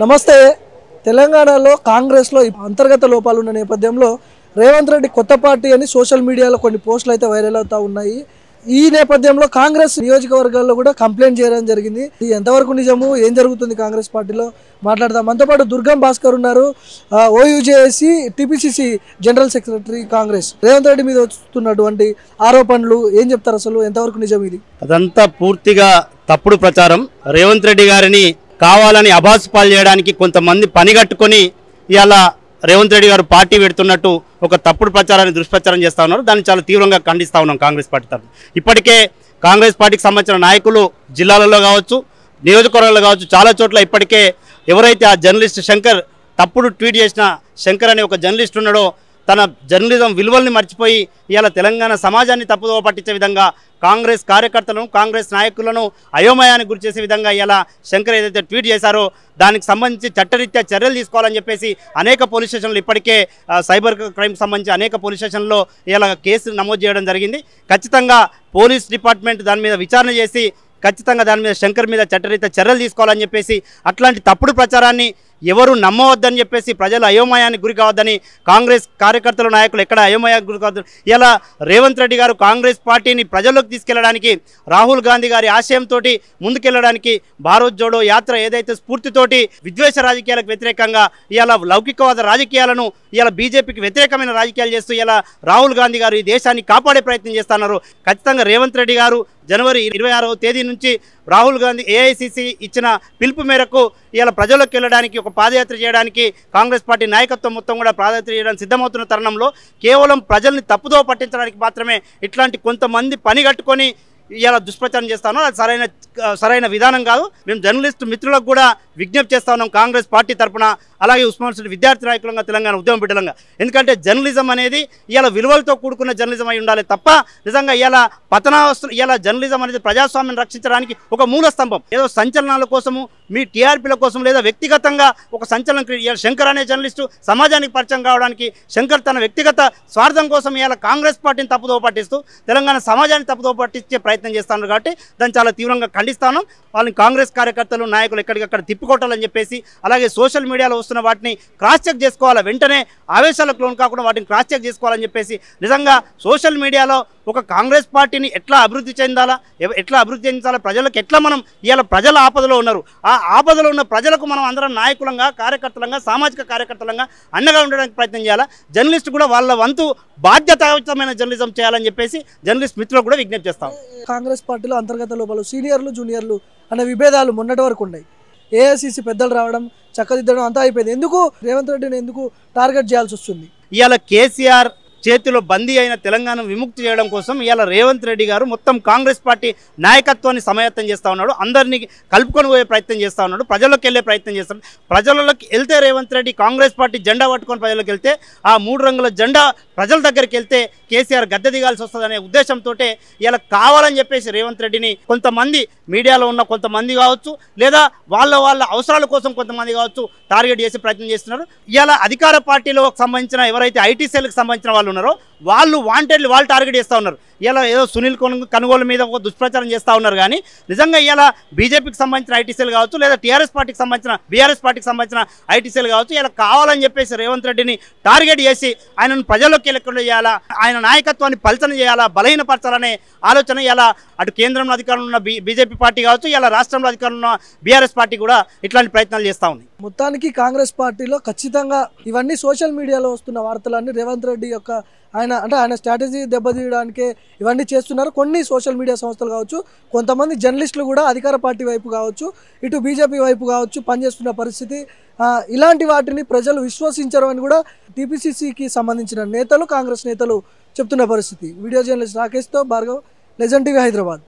నమస్తే. తెలంగాణలో కాంగ్రెస్లో అంతర్గత లోపాలు ఉన్న నేపథ్యంలో రేవంత్ రెడ్డి కొత్త పార్టీ అని సోషల్ మీడియాలో కొన్ని పోస్టులు అయితే వైరల్ అవుతూ ఉన్నాయి. ఈ నేపథ్యంలో కాంగ్రెస్ నియోజకవర్గాల్లో కూడా కంప్లైంట్ చేయడం జరిగింది. ఇది ఎంతవరకు నిజము? ఏం జరుగుతుంది కాంగ్రెస్ పార్టీలో? మాట్లాడదాం. మనతో పాటు దుర్గం భాస్కర్ ఉన్నారు. OUJC TPCC general secretary Congress. Revanth Reddy మీద వస్తున్నటువంటి ఆరోపణలు ఏం చెప్తారు అసలు? ఎంతవరకు నిజం ఇది? అదంతా పూర్తిగా తప్పుడు ప్రచారం. రేవంత్ రెడ్డి గారిని కావాలని అభాసు పాలు చేయడానికి కొంతమంది పనిగట్టుకొని ఇలా రేవంత్ రెడ్డి గారు పార్టీ పెడుతున్నట్టు ఒక తప్పుడు ప్రచారాన్ని దుష్ప్రచారం చేస్తూ ఉన్నారు. దాన్ని చాలా తీవ్రంగా ఖండిస్తా ఉన్నాం కాంగ్రెస్ పార్టీ తరఫున. ఇప్పటికే కాంగ్రెస్ పార్టీకి సంబంధించిన నాయకులు జిల్లాలలో కావచ్చు నియోజకవర్గాల్లో కావచ్చు చాలా చోట్ల ఇప్పటికే ఎవరైతే ఆ జర్నలిస్ట్ శంకర్ తప్పుడు ట్వీట్ చేసిన శంకర్ అనే ఒక జర్నలిస్ట్ ఉన్నాడో తన జర్నలిజం విలువల్ని మర్చిపోయి ఇవాళ తెలంగాణ సమాజాన్ని తప్పుదోవ పట్టించే విధంగా కాంగ్రెస్ కార్యకర్తలను కాంగ్రెస్ నాయకులను అయోమయానికి గురి చేసే విధంగా ఇలా శంకర్ ఏదైతే ట్వీట్ చేశారో దానికి సంబంధించి చట్టరీత్యా చర్యలు తీసుకోవాలని చెప్పేసి అనేక పోలీస్ స్టేషన్లు ఇప్పటికే సైబర్ క్రైమ్ సంబంధించి అనేక పోలీస్ స్టేషన్లో ఇలా కేసు నమోదు చేయడం జరిగింది. ఖచ్చితంగా పోలీస్ డిపార్ట్మెంట్ దాని మీద విచారణ చేసి ఖచ్చితంగా దాని మీద శంకర్ మీద చట్టరీత్యా చర్యలు తీసుకోవాలని చెప్పేసి అట్లాంటి తప్పుడు ప్రచారాన్ని ఎవరు నమ్మవద్దని చెప్పేసి ప్రజలు అయోమయానికి గురి కావద్దని కాంగ్రెస్ కార్యకర్తల నాయకులు ఎక్కడ అయోమయానికి గురి కావద్దు. ఇలా రేవంత్ రెడ్డి గారు కాంగ్రెస్ పార్టీని ప్రజల్లోకి తీసుకెళ్ళడానికి రాహుల్ గాంధీ గారి ఆశయంతో ముందుకెళ్ళడానికి భారత్ జోడో యాత్ర ఏదైతే స్ఫూర్తితోటి విద్వేష రాజకీయాలకు వ్యతిరేకంగా ఇలా లౌకికవాద రాజకీయాలను ఇలా బీజేపీకి వ్యతిరేకమైన రాజకీయాలు చేస్తూ ఇలా రాహుల్ గాంధీ గారు ఈ దేశాన్ని కాపాడే ప్రయత్నం చేస్తున్నారు. ఖచ్చితంగా రేవంత్ రెడ్డి గారు జనవరి ఇరవై ఆరవ తేదీ నుంచి రాహుల్ గాంధీ ఏఐసిసి ఇచ్చిన పిలుపు మేరకు ఇలా ప్రజల్లోకి వెళ్ళడానికి ఒక పాదయాత్ర చేయడానికి కాంగ్రెస్ పార్టీ నాయకత్వం మొత్తం కూడా పాదయాత్ర చేయడానికి సిద్ధమవుతున్న తరుణంలో కేవలం ప్రజల్ని తప్పుదో పట్టించడానికి మాత్రమే ఇట్లాంటి కొంతమంది పని కట్టుకొని ఇలా దుష్ప్రచారం చేస్తాను అది సరైన సరైన విధానం కాదు. మేము జర్నలిస్ట్ మిత్రులకు కూడా విజ్ఞప్తి చేస్తా ఉన్నాం కాంగ్రెస్ పార్టీ తరఫున అలాగే ఉస్మాన్ సిటీ విద్యార్థి నాయకులంగా తెలంగాణ ఉద్యమ బిడ్డలంగా. ఎందుకంటే జర్నలిజం అనేది ఇలా విలువలతో కూడుకున్న జర్నలిజం అయి ఉండాలి తప్ప నిజంగా ఇలా పతనావస్థ ఇలా జర్నలిజం అనేది ప్రజాస్వామ్యం రక్షించడానికి ఒక మూల స్తంభం. ఏదో సంచలనాల కోసము మీ టీఆర్పీల కోసం లేదా వ్యక్తిగతంగా ఒక సంచలనం శంకర్ అనే జర్నలిస్టు సమాజానికి పరిచయం కావడానికి శంకర్ తన వ్యక్తిగత స్వార్థం కోసం ఇలా కాంగ్రెస్ పార్టీని తప్పుదో పట్టిస్తూ తెలంగాణ సమాజాన్ని తప్పుదో పట్టించే ప్రయత్నం ప్రయత్నం చేస్తున్నారు కాబట్టి దాన్ని చాలా తీవ్రంగా ఖండిస్తాను. వాళ్ళని కాంగ్రెస్ కార్యకర్తలు నాయకులు ఎక్కడికక్కడ తిప్పికొట్టాలని చెప్పేసి అలాగే సోషల్ మీడియాలో వస్తున్న వాటిని క్రాస్ చెక్ చేసుకోవాలి? వెంటనే ఆవేశాలకు లోన్ కాకుండా వాటిని క్రాస్ చెక్ చేసుకోవాలని చెప్పేసి నిజంగా సోషల్ మీడియాలో ఒక కాంగ్రెస్ పార్టీని ఎట్లా అభివృద్ధి చెందాలా? ఎట్లా అభివృద్ధి చెందాలా ప్రజలకు ఎట్లా మనం ఇవాళ ప్రజల ఆపదలో ఉన్నారు. ఆ ఆపదలో ఉన్న ప్రజలకు మనం అందరం నాయకులంగా కార్యకర్తలంగా సామాజిక కార్యకర్తలంగా అండగా ఉండడానికి ప్రయత్నం చేయాలా? జర్నలిస్ట్ కూడా వాళ్ళ వంతు బాధ్యతాయుతమైన జర్నలిజం చేయాలని చెప్పేసి జర్నలిస్ట్ మిత్రులు కూడా విజ్ఞప్తి చేస్తాం. కాంగ్రెస్ పార్టీలో అంతర్గత లోపాలు సీనియర్లు జూనియర్లు అనే విభేదాలు మొన్నటి వరకు ఉన్నాయి. ఏఐసిసి పెద్దలు రావడం చక్కదిద్దడం అంతా అయిపోయింది. ఎందుకు? రేవంత్ రెడ్డిని ఎందుకు టార్గెట్ చేయాల్సి వస్తుంది? ఇవాళ కేసీఆర్ చేతిలో బందీ అయిన తెలంగాణ విముక్తి చేయడం కోసం ఇవాళ రేవంత్ రెడ్డి గారు మొత్తం కాంగ్రెస్ పార్టీ నాయకత్వాన్ని సమాయత్తం చేస్తూ ఉన్నాడు. అందరినీ కలుపుకొని పోయే ప్రయత్నం చేస్తూ ఉన్నాడు. ప్రజల్లోకి వెళ్ళే ప్రయత్నం చేస్తాడు. ప్రజలలోకి వెళ్తే రేవంత్ రెడ్డి కాంగ్రెస్ పార్టీ జెండా పట్టుకొని ప్రజలకు వెళ్తే ఆ మూడు రంగుల జెండా ప్రజల దగ్గరికి వెళ్తే కేసీఆర్ గద్దె దిగాల్సి వస్తుందనే ఉద్దేశంతో ఇలా కావాలని చెప్పేసి రేవంత్ రెడ్డిని కొంతమంది మీడియాలో ఉన్న కొంతమంది కావచ్చు లేదా వాళ్ళ వాళ్ళ అవసరాల కోసం కొంతమంది కావచ్చు టార్గెట్ చేసే ప్రయత్నం చేస్తున్నారు. ఇలా అధికార పార్టీలో సంబంధించిన ఎవరైతే ఐటీ సెల్కి సంబంధించిన వాళ్ళు ఉన్నారో వాళ్ళు వాంటెడ్లు వాళ్ళు టార్గెట్ చేస్తూ ఉన్నారు. ఇలా ఏదో సునీల్ కొను- కొనుగోలు మీద ఒక దుష్ప్రచారం చేస్తూ ఉన్నారు కానీ నిజంగా ఇలా బీజేపీకి సంబంధించిన ఐటీ సెల్ కావచ్చు లేదా టీఆర్ఎస్ పార్టీకి సంబంధించిన బీఆర్ఎస్ పార్టీకి సంబంధించిన ఐటీ సెల్ కావచ్చు ఇలా కావాలని చెప్పేసి రేవంత్ రెడ్డిని టార్గెట్ చేసి ఆయనను ప్రజల్లోకి లెక్కలు చేయాలా? ఆయన నాయకత్వాన్ని పలచన చేయాలా? బలహీనపరచాలనే ఆలోచన ఇలా అటు కేంద్రంలో అధికారంలో ఉన్న బీజేపీ పార్టీ కావచ్చు ఇలా రాష్ట్రంలో అధికారంలో ఉన్న బీఆర్ఎస్ పార్టీ కూడా ఇట్లాంటి ప్రయత్నాలు చేస్తూ ఉంది. మొత్తానికి కాంగ్రెస్ పార్టీలో ఖచ్చితంగా ఇవన్నీ సోషల్ మీడియాలో వస్తున్న వార్తలన్నీ రేవంత్ రెడ్డి యొక్క ఆయన అంటే ఆయన స్ట్రాటజీ దెబ్బతీయడానికే ఇవన్నీ చేస్తున్నారు. కొన్ని సోషల్ మీడియా సంస్థలు కావచ్చు కొంతమంది జర్నలిస్టులు కూడా అధికార పార్టీ వైపు కావచ్చు ఇటు బీజేపీ వైపు కావచ్చు పనిచేస్తున్న పరిస్థితి. ఇలాంటి వాటిని ప్రజలు విశ్వసించరు అని కూడా టీపీసీసీకి సంబంధించిన నేతలు కాంగ్రెస్ నేతలు చెప్తున్న పరిస్థితి. వీడియో జర్నలిస్ట్ రాకేష్తో భార్గవ్ లెజెండ్ టీవీ హైదరాబాద్.